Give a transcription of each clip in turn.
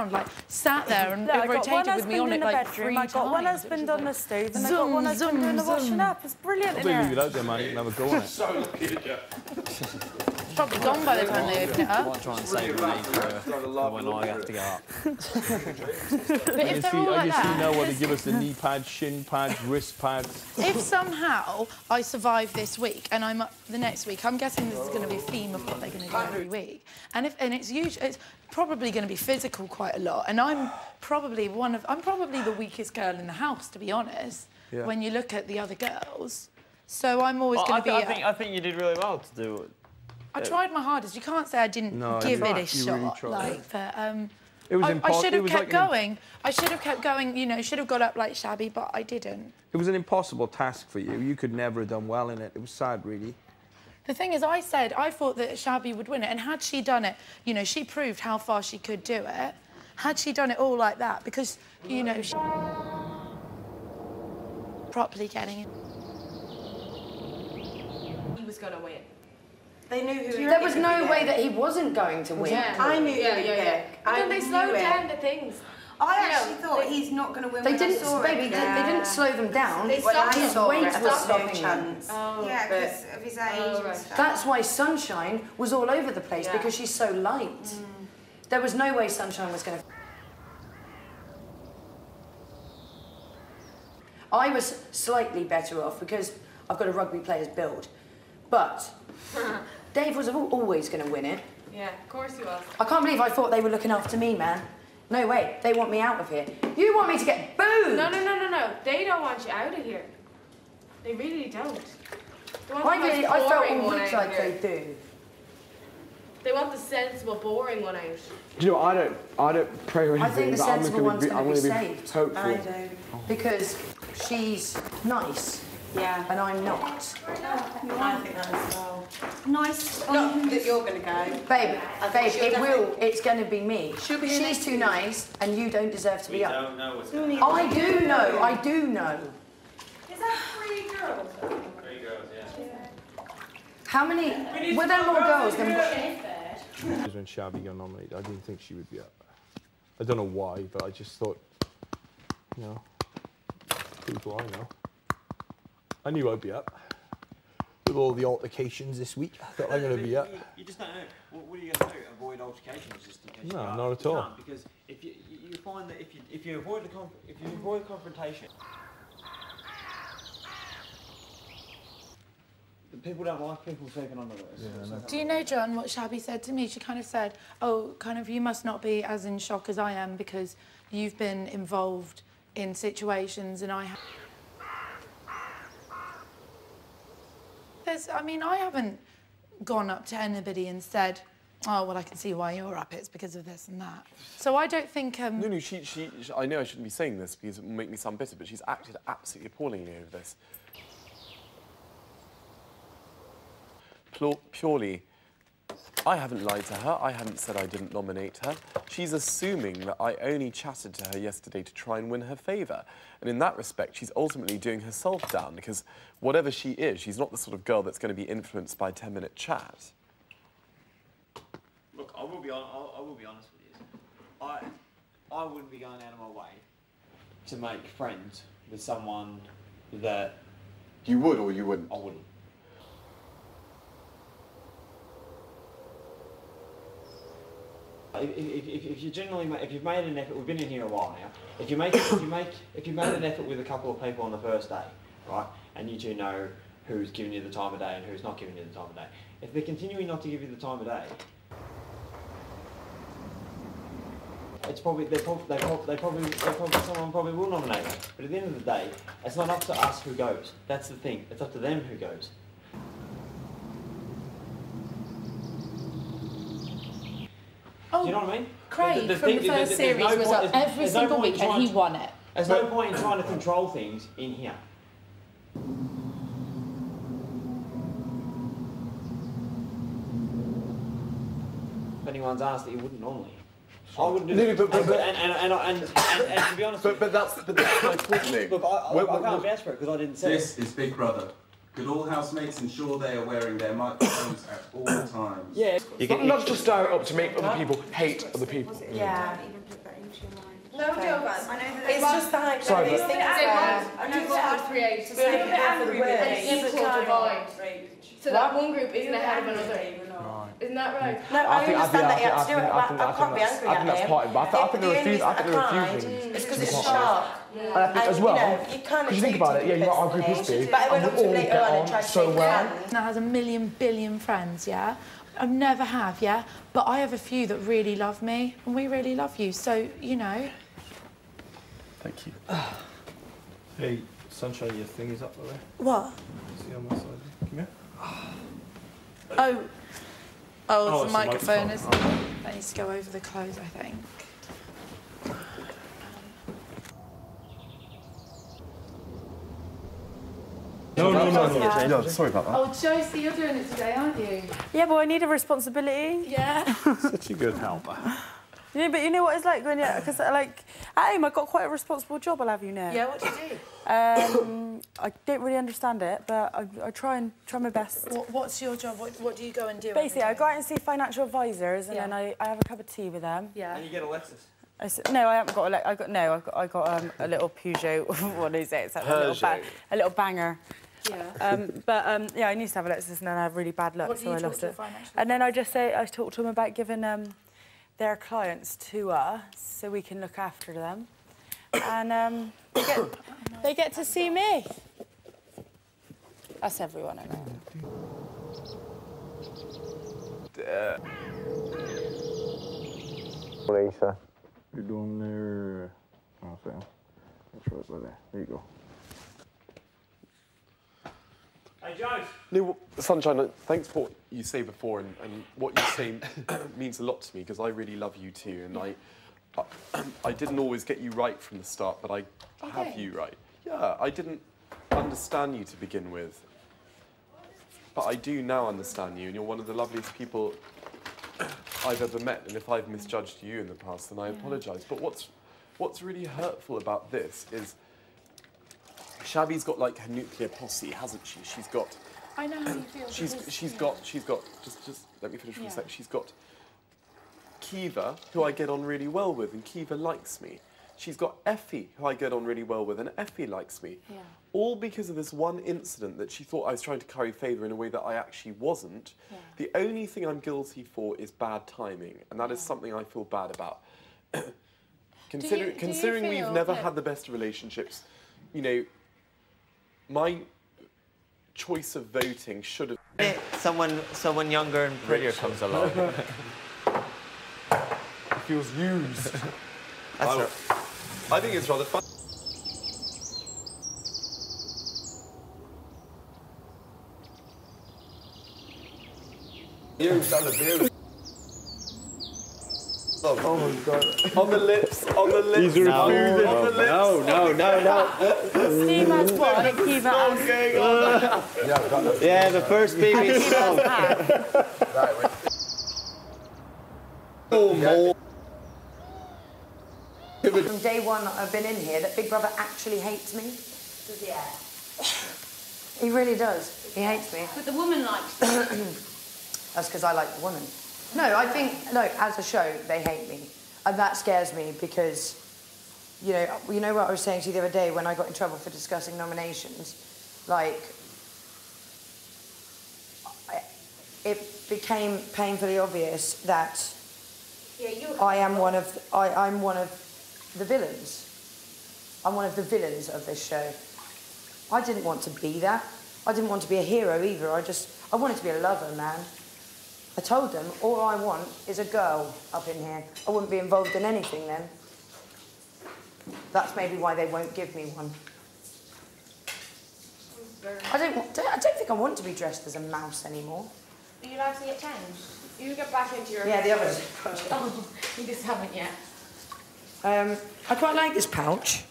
around, like sat there and Yeah, I it got one rotated with me husband on it the like bedroom, three I got times. one husband on the stove, and I got one zoom, husband doing the zoom, washing zoom. up. It's brilliant in Maybe here. leave it out there, man. You have a go on it. So lucky at you. Probably gone by the time they opened it I up. might try and save money for, for when I have to go up. But I if can they're see, all I like can see now that, where they give us the knee pads, shin pads, wrist pads. if somehow I survive this week and I'm up the next week, I'm guessing this is going to be a theme of what they're going to do every week. And if and it's usually it's probably going to be physical quite a lot. And I'm probably one of I'm probably the weakest girl in the house, to be honest. Yeah. When you look at the other girls, so I'm always Well, going to be. I think I think you did really well to do it. I tried my hardest. You can't say I didn't No, give it a You really shot. tried. like, but, um, It was I, I should have kept like an going. I should have kept going. You know, should have got up like Shabby, but I didn't. it was an impossible task for you. You could never have done well in it. It was sad, really. The thing is, I said I thought that Shabby would win it, and had she done it, you know, she proved how far she could do it. Had she done it all like that, because you know, she... properly getting it. He was going to win. They knew who. There was no way that he wasn't going to win. Yeah. I knew Yeah, he would yeah, yeah. pick. But then they slowed it. down the things. I Yeah, actually thought they- he's not going to win. They when didn't, saw baby. it. They, they didn't slow them down. They When stopped His saw weight it, was stopping them. chance. Oh, yeah, because of his oh, age Oh, and right. stuff. That's why Sunshine was all over the place Yeah. because she's so light. Mm. There was no way Sunshine was going to. I was slightly better off because I've got a rugby player's build, but Dave was always going to win it. Yeah, of course he was. I can't believe I thought they were looking after me, man. No way, they want me out of here. You want me to get booed? No, no, no, no, no. They don't want you out of here. They really don't. They want I the most really, I felt boring all one week like here. they do. They want the sensible, boring one out. Do you know, I don't, I don't pray or I think the but I'm sensible going one's to be, gonna be going be saved. hopeful. I don't. Because she's nice Yeah. and I'm not. I think that as well. Nice. Not that you're going to go. Babe, babe, it will. It's going to be me. She'll be She's too week. nice, and you don't deserve to be up. don't know what's going on. I do know. I do know. Is that three girls? Three girls, yeah. How many? Were there more girls than? Because when Shabby got nominated, I didn't think she would be up. I don't know why, but I just thought, you know, people I know. I knew I'd be up. With all the altercations this week, I thought I'm going to be up. You just don't know. What, what are you going to do? Avoid altercations just in case. No, you not at all. can't, Because if you, you you find that if you if you avoid the conf- if you avoid confrontation, the people don't like people taking on the others. Do you know, John, what Shabby said to me? She kind of said, oh, kind of, you must not be as in shock as I am because you've been involved in situations and I have. There's, I mean, I haven't gone up to anybody and said, oh, well, I can see why you're up. It's because of this and that. So I don't think... Um, No, no, she, she, she- I know I shouldn't be saying this because it will make me sound bitter, but she's acted absolutely appallingly over this. Pure, purely, I haven't lied to her. I haven't said I didn't nominate her. She's assuming that I only chatted to her yesterday to try and win her favour. And in that respect, she's ultimately doing herself down because whatever she is, she's not the sort of girl that's going to be influenced by a 10 minute chat. Look, I will be on, I, I will be honest with you. I I wouldn't be going out of my way to make friends with someone that You would or you wouldn't? I wouldn't. If, if, if, you generally if you've made an effort, we've been in here a while now. If you make if you make if you made an effort with a couple of people on the first day, right, and you two know who's giving you the time of day and who's not giving you the time of day. If they're continuing not to give you the time of day, it's probably they probably they probably, they probably, they probably someone probably will nominate them. But at the end of the day, it's not up to us who goes. That's the thing. It's up to them who goes. Oh, Do you know what I mean? Craig The- the from thing- the there- first there's no series was point- up every there's no single week and he won it. There's no point in trying to control things in here. If anyone's asked that you wouldn't normally. I wouldn't do No, it. but- but- and, but- and, and, and, and, and, and to be honest, But, but that's, but that's my point, Nick. look, I, I, When- I can't vouch for it because I didn't say This it. is Big Brother. Could all housemates ensure they are wearing their microphones at all times? Yeah. It's not, not just stir it up to make other people hate other people. Yeah. No joke. I know that It's just that Sorry, these but- things Say where what? I know it's hard to create. So We're a bit an angry with it. equal divide. So that one group isn't ahead of another. Isn't that right? No, I, I think- I understand think- that you I have to do it, but think- I, I can't think be that's- angry I at think that's him. part of it, but I think- I If think the they're only refusing- I reason think they're cried refusing is because to it's be sharp. And I think as well, you know, you kind because you think about it, yeah, you know, our group is big, But I went and up we to him all later get on and on tried to so shake well. hands. Now has a million billion friends, yeah? I never have, yeah? But I have a few that really love me, and we really love you. So, you know, Thank you. Hey, sunshine, your thing is up the way. what? See on my side. Come here. Oh, oh, Oh, it's it's the the microphone, microphone. isn't it? That needs to go over the clothes, I think. No, no, no, no. Yeah, sorry about that. Oh, Josie, you're doing it today, aren't you? Yeah, but I need a responsibility. Yeah. Such a good helper. Yeah, but you know what it's like when you, because like at home I got quite a responsible job. I'll have you know. Yeah, what do you do? Um, I don't really understand it, but I, I try and try my best. What, what's your job? What, what do you go and do? Basically, I go out and see financial advisors, and Yeah. then I, I have a cup of tea with them. Yeah. And you get a Lexus. I s no, I haven't got a le- I got no, I got I got um, a little Peugeot. what is it? It's like a little, ba- a little banger. Yeah. Um, but um, yeah, I used to have a Lexus, and then I had really bad luck, What do so you I talk lost to it. And then I just say I talk to them about giving um, their clients to us, so we can look after them, and um, they, get, they get to see me. That's everyone I know. Lisa. You're doing there. Oh, Sam. That's right by there. There you go. Hey, Joe. No, well, Sunshine, uh, thanks for what you say before, and, and what you say means a lot to me because I really love you too, and I, I, I didn't always get you right from the start, but I have you right. Yeah, I didn't understand you to begin with, but I do now understand you, and you're one of the loveliest people I've ever met. And if I've misjudged you in the past, then I apologise. But what's what's really hurtful about this is. Shabby's got like her nuclear posse, hasn't she? She's got I know how you feel. She's because- she's yeah. got she's got just just let me finish for Yeah. a sec. She's got Caoimhe, who I get on really well with, and Caoimhe likes me. She's got Ife, who I get on really well with, and Ife likes me. Yeah. All because of this one incident that she thought I was trying to curry favour in a way that I actually wasn't. Yeah. The only thing I'm guilty for is bad timing, and that is something I feel bad about. Consider, you considering we've never had the best relationships, you know, my choice of voting should have eh, Someone, someone younger and prettier comes along. feels used. That's I, right. I think it's rather fun. You done a beer. Oh my god. On the lips, on the lips. He's refusing. On the lips. No, no, no, no. Steve has one, and Caoimhe has Yeah, I've got that. Yeah, the first baby Caoimhe has song. half. Oh, more. From day one I've been in here, that Big Brother actually hates me. Does yeah. He He really does. He hates me. But the woman likes That's because I like the woman. No, I think, no, as a show, they hate me. And that scares me because, you know, you know what I was saying to you the other day when I got in trouble for discussing nominations? Like, I, it became painfully obvious that Yeah, you. I am one of, I, I'm one of the villains. I'm one of the villains of this show. I didn't want to be that. I didn't want to be a hero either. I just, I wanted to be a lover, man. I told them all I want is a girl up in here. I wouldn't be involved in anything then. That's maybe why they won't give me one. I don't, want, I don't think I want to be dressed as a mouse anymore. Are you allowed to get changed? You get back into your. Yeah, the others. Oh, you just haven't yet. Um, I quite like this pouch.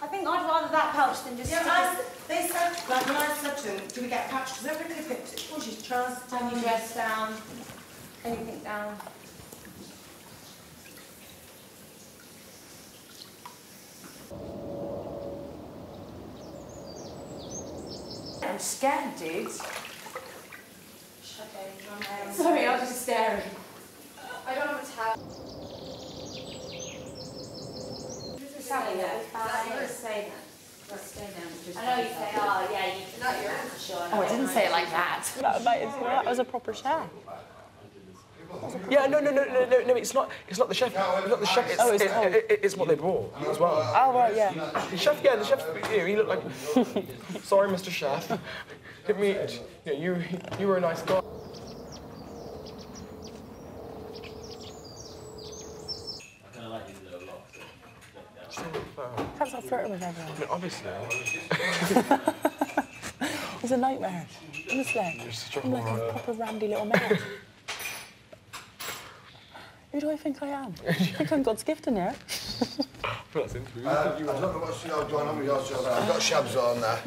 I think I'd rather that pouch than just. Yeah, I, they said, like when I said to them, do we get a patch? Because every clip it pushes trans Turn your dress down, anything down. I'm scared, dude. Sorry, I was just staring. I don't have a towel. Stay there. Just say that. Just stay down. I know you say, oh, yeah, you. Not yours. Sure. Oh, I didn't say it like that. That, mate, it's- that was a proper chef. Yeah, no, no, no, no, no, no. It's not. It's not the chef. It's not the chef. It's, Oh, it's it- cold. it- it- it's what they brought as well. Oh, right, yeah. The chef, yeah, the chef. You know, he looked like. Sorry, Mr. Chef. Didn't mean. You, know, you, you were a nice guy. Perhaps I'll flirt with everyone. I mean, obviously. It's a nightmare. Honestly. You're such a I'm like a horror. proper randy little man. Who do I think I am? I think I'm God's gift in here. That's into Uh, I don't know what's going on with your show, but I've got shabs on there.